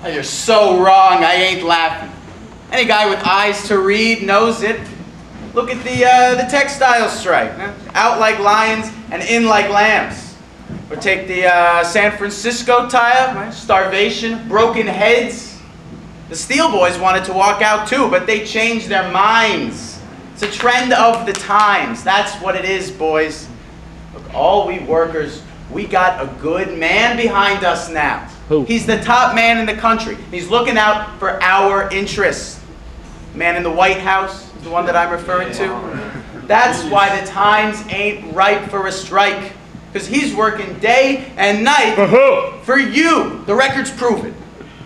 Oh, you're so wrong. I ain't laughing. Any guy with eyes to read knows it. Look at the uh, the textile strike. Out like lions and in like lambs. Or take the uh, San Francisco tie-up. Starvation, broken heads. The Steel Boys wanted to walk out too, but they changed their minds. It's a trend of the times. That's what it is, boys. Look, all we workers, we got a good man behind us now. Who? He's the top man in the country. He's looking out for our interests. Man in the White House the one that I'm referring to. That's why the times ain't ripe for a strike. Because he's working day and night For who? for you. The records prove it.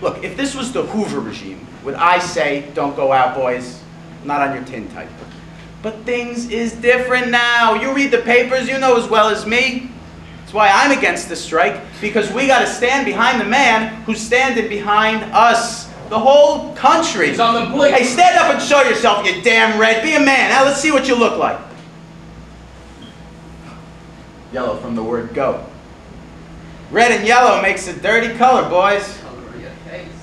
Look, if this was the Hoover regime, would I say, don't go out, boys? Not on your tin type. But things is different now. You read the papers, you know as well as me. That's why I'm against the strike, because we got to stand behind the man who's standing behind us. The whole country. He's on the blink. Hey, stand up and show yourself, you damn red. Be a man. Now let's see what you look like. Yellow from the word go. Red and yellow makes a dirty color, boys.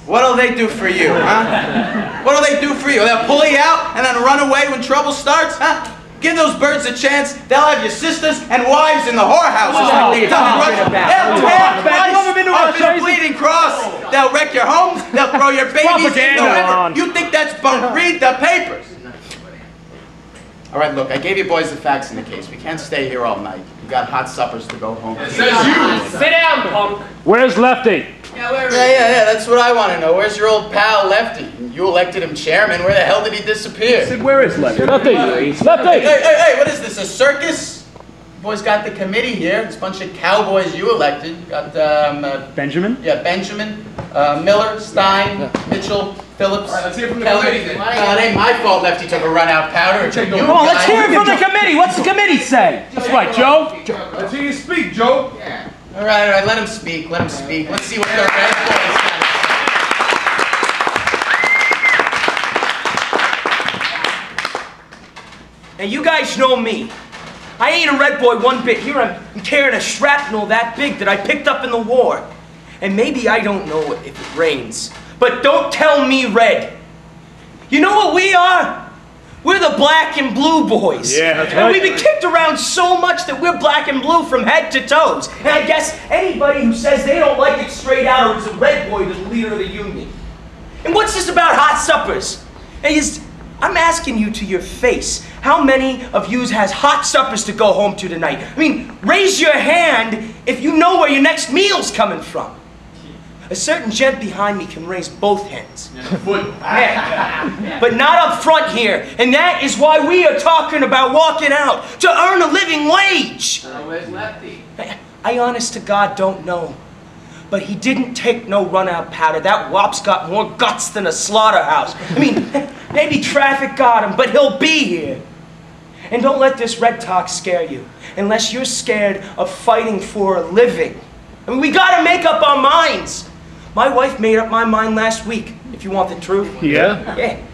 What'll they do for you, huh? What'll they do for you? They'll pull you out and then run away when trouble starts, huh? Give those birds a chance. They'll have your sisters and wives in the whorehouses. Come on, like they what are you done talking Russia. about? They'll What are you tear talking about? Christ been to up a in a bleeding cross. They'll wreck your homes. They'll throw your babies in the river. You think that's bunk? Read the papers. All right, look, I gave you boys the facts in the case. We can't stay here all night. We've got hot suppers to go home. It says you. Sit down, punk. Where's Lefty? Yeah, yeah, yeah, that's what I want to know. Where's your old pal Lefty? You elected him chairman. Where the hell did he disappear? Sid, where is Lefty? Lefty! Hey, Lefty! hey, hey, what is this, a circus? Boys got the committee here. It's a bunch of cowboys you elected. Got, um, uh, Benjamin? yeah, Benjamin, uh, Miller, Stein, Mitchell, Phillips. All right, let's hear from the Keller. committee then. Uh, it ain't my fault Lefty took a run out powder. It took you Come on, let's hear it from the committee. What's the committee say? That's right, Joe. Let's hear you speak, Joe. Yeah. All right, all right, let him speak, let him speak. Let's see what the red boys got to say. And you guys know me. I ain't a red boy one bit. Here I'm carrying a shrapnel that big that I picked up in the war. And maybe I don't know if it rains. But don't tell me red. You know what we are? We're the black and blue boys. Yeah, that's right. And we've been kicked around so much that we're black and blue from head to toes. And I guess anybody who says they don't like it straight out or is a red boy is the leader of the union. And what's this about hot suppers? Hey, is, I'm asking you to your face, how many of yous has hot suppers to go home to tonight? I mean, raise your hand if you know where your next meal's coming from. A certain gent behind me can raise both hands. Yeah. but not up front here. And that is why we are talking about walking out to earn a living wage. Where's Lefty? I, I honest to God don't know. But he didn't take no run out powder. That wop's got more guts than a slaughterhouse. I mean, maybe traffic got him, but he'll be here. And don't let this red talk scare you, unless you're scared of fighting for a living. I mean, we gotta make up our minds. My wife made up my mind last week, if you want the truth. Yeah? Yeah.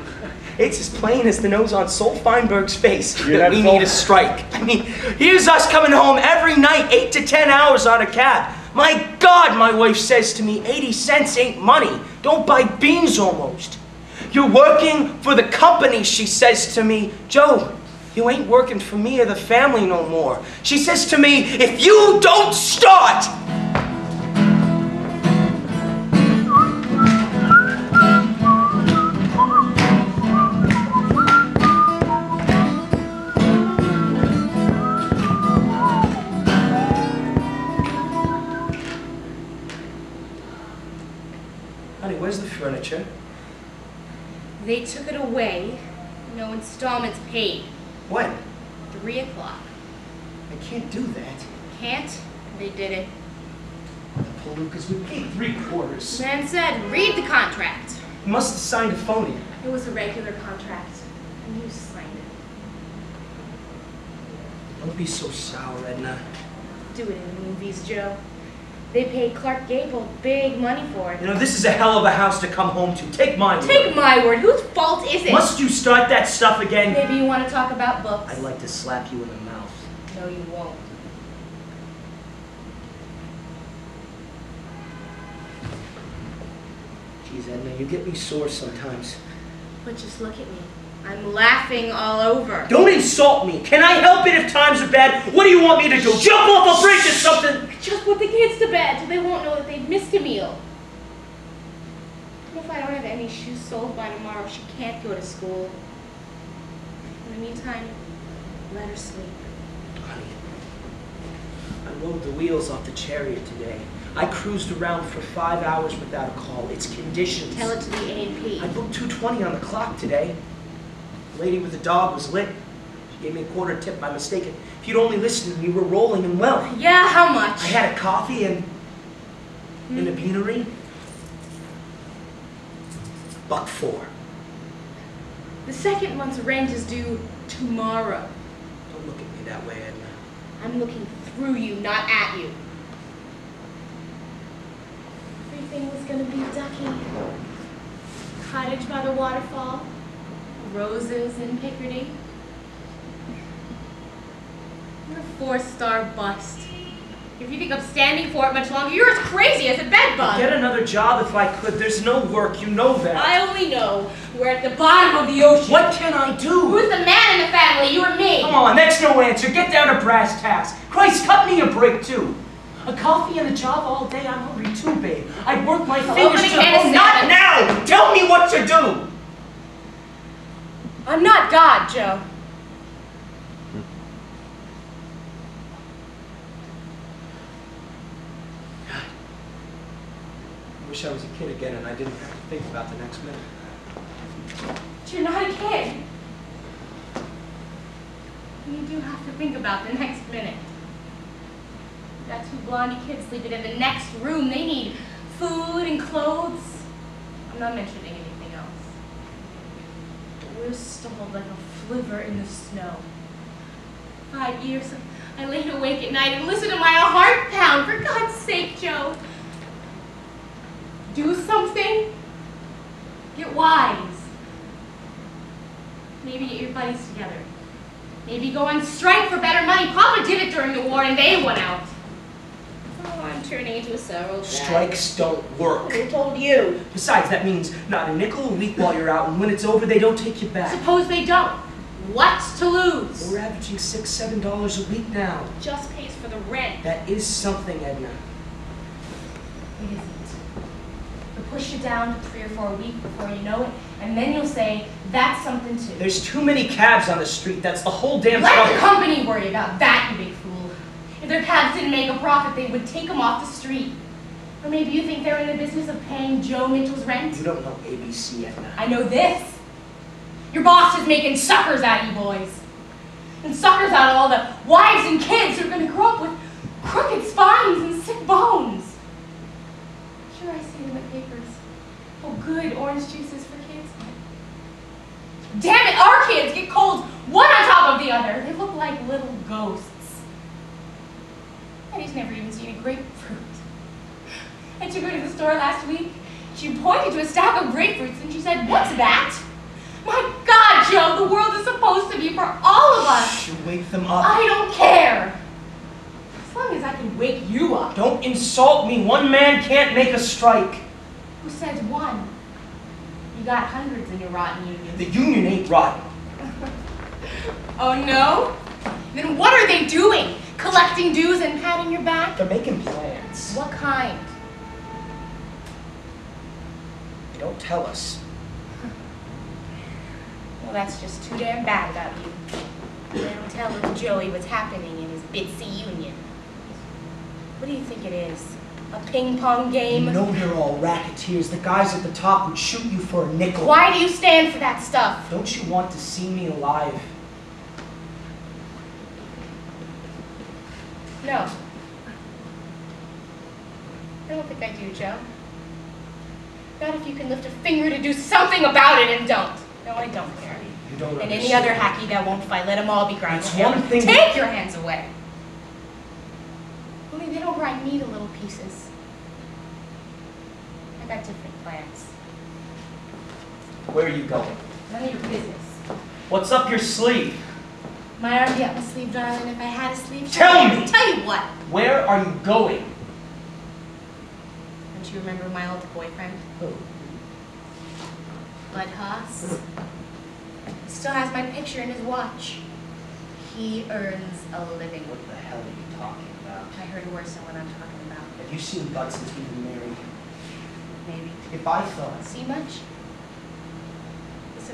It's as plain as the nose on Sol Feinberg's face that we need a strike. I mean, here's us coming home every night, eight to ten hours on a cab. My God, my wife says to me, 80 cents ain't money. Don't buy beans almost. You're working for the company, she says to me. Joe, you ain't working for me or the family no more. She says to me, if you don't start, The Palookas, we paid three quarters. Man said, read the contract. You must have signed a phony. It was a regular contract. And you signed it. Don't be so sour, Edna. Do it in the movies, Joe. They paid Clark Gable big money for it. You know, this is a hell of a house to come home to. Take my Take word. Take my word, whose fault is it? Must you start that stuff again? Maybe you want to talk about books. I'd like to slap you in the mouth. No, you won't. Jeez, Edna, you get me sore sometimes. But just look at me. I'm laughing all over. Don't insult me. Can I help it if times are bad? What do you want me to do? Jump off a bridge or something? Just put the kids to bed so they won't know that they've missed a meal. And if I don't have any shoes sold by tomorrow, she can't go to school. In the meantime, let her sleep. Honey, I rode the wheels off the chariot today. I cruised around for five hours without a call. It's conditions. Tell it to the A&P. I booked 220 on the clock today. The lady with the dog was lit. She gave me a quarter tip by mistake. If you'd only listened, we were rolling and well. Yeah, how much? I had a coffee and hmm. in a beanery. Buck four. The second month's rent is due tomorrow. Don't look at me that way, Edna. I'm looking through you, not at you. Everything was gonna be ducky. Cottage by the waterfall, roses in Picardy. You're a four-star bust. If you think I'm standing for it much longer, you're as crazy as a bedbug. I'd get another job if I could. There's no work. You know that. I only know we're at the bottom of the ocean. What can I do? Who's the man in the family, you or me? Come on, that's no answer. Get down to brass tacks. Christ, cut me a break too. A coffee and a job all day. I'm hungry too, babe. I'd work my fingers open to the can of bone. Not now. Tell me what to do. I'm not God, Joe. I wish I was a kid again and I didn't have to think about the next minute. But you're not a kid. You do have to think about the next minute. Blondie kids sleeping in the next room. They need food and clothes. I'm not mentioning anything else. We're stalled like a flivver in the snow. Five years I laid awake at night and listened to my heart pound. For God's sake, Joe. Do something. Get wise. Maybe get your buddies together. Maybe go on strike for better money. Papa did it during the war and they went out. Turning into a bag. Strikes don't work. Who told you? Besides, that means not a nickel a week while you're out, and when it's over, they don't take you back. Suppose they don't. What's to lose? We're averaging six, seven dollars a week now. Just pays for the rent. That is something, Edna. It isn't. They'll push you down to three or four a week before you know it, and then you'll say, that's something too. There's too many cabs on the street. That's the whole damn Let the company worry about that, you big. If their cabs didn't make a profit, they would take them off the street. Or maybe you think they're in the business of paying Joe Mitchell's rent? You don't know ABC, Edna. I know this. Your boss is making suckers out of you boys. And suckers out of all the wives and kids who are going to grow up with crooked spines and sick bones. Sure, I see them in the papers. Oh, good orange juices for kids. Damn it, our kids get colds one on top of the other. They look like little ghosts. Eddie's never even seen a grapefruit. I took her to the store last week. She pointed to a stack of grapefruits and she said, What's that? My God, Joe, the world is supposed to be for all of us. You wake them up. I don't care. As long as I can wake you up. Don't insult me. One man can't make a strike. Who says one? You got hundreds in your rotten union. The union ain't rotten. Oh no? Then what are they doing? Collecting dues and patting your back? They're making plans. What kind? They don't tell us. Well, that's just too damn bad about you. They don't tell little Joey what's happening in his bitsy union. What do you think it is? A ping pong game? You know they're all racketeers. The guys at the top would shoot you for a nickel. Why do you stand for that stuff? Don't you want to see me alive? No. I don't think I do, Joe. Not if you can lift a finger to do something about it and don't. No, I don't care. You don't And any other hacky that won't fight, let them all be ground It's one thing- Take your hands away. Only they don't grind me to little pieces. I got different plans. Where are you going? None of your business. What's up your sleeve? My arm be up my sleeve, darling. If I had a sleeve, Tell me! Tell you what. Where are you going? Don't you remember my old boyfriend? Who? Bud Haas. Still has my picture in his watch. He earns a living. What the hell are you talking about? I heard worse than what I'm talking about. Have you seen Bud since we've been married? Maybe. If I thought. See much?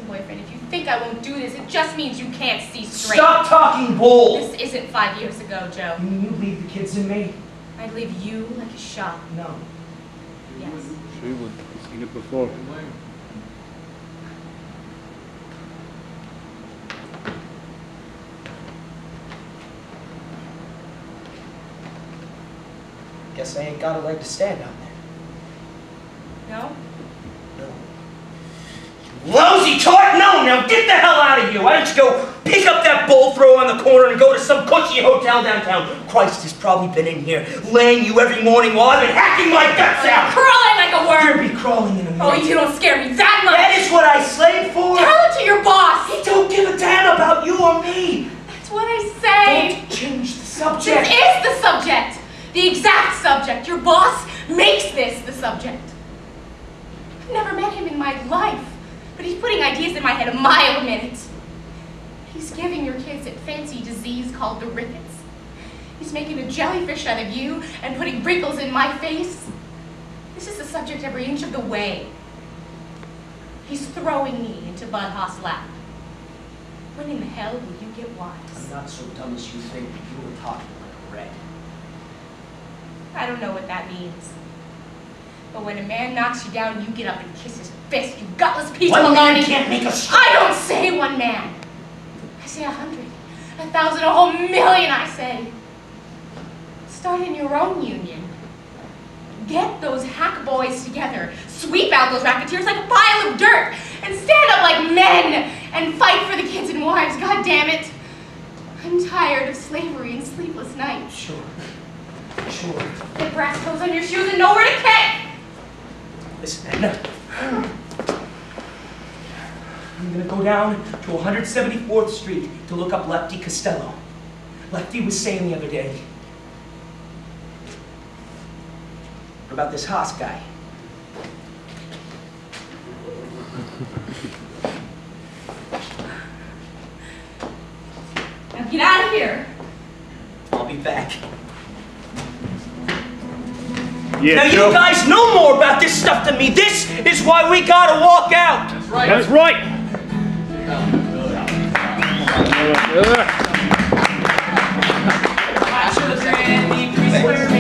Listen, boyfriend, if you think I won't do this, it just means you can't see straight. Stop talking bull! This isn't five years ago, Joe. You you leave the kids in me? I'd leave you like a shot. No. Yes. She would. Seen it before. Guess I ain't got a leg to stand on there. No? No. Tart! No, now get the hell out of here! Why don't you go pick up that bowl throw on the corner and go to some cushy hotel downtown? Christ has probably been in here, laying you every morning while I've been hacking my guts out! Crawling like a worm. You'll be crawling in a oh, minute. Oh, you don't scare me that much! That is what I slaved for! Tell it to your boss! He don't give a damn about you or me! That's what I say! Don't change the subject. This is the subject! The exact subject. Your boss makes this the subject. I've never met him in my life, he's putting ideas in my head a mile a minute. He's giving your kids a fancy disease called the rickets. He's making a jellyfish out of you and putting wrinkles in my face. This is the subject every inch of the way. He's throwing me into Bud Haas' lap. When in the hell will you get wise? I'm not so dumb as you think. You were talking like a red. I don't know what that means. But when a man knocks you down, you get up and kiss his fist, you gutless piece One of man baloney. can't make a I don't say one man. I say a hundred, a thousand, a whole million, I say. Start in your own union. Get those hack boys together. Sweep out those racketeers like a pile of dirt. And stand up like men and fight for the kids and wives, god damn it. I'm tired of slavery and sleepless nights. Sure. Sure. Get brass toes on your shoes and nowhere to kick. I'm gonna go down to 174th Street to look up Lefty Costello. Lefty was saying the other day. About this Haas guy? Now get out of here. I'll be back. Yeah, now Joe. you guys know more about this stuff than me. This is why we gotta walk out. That's right. That's right. After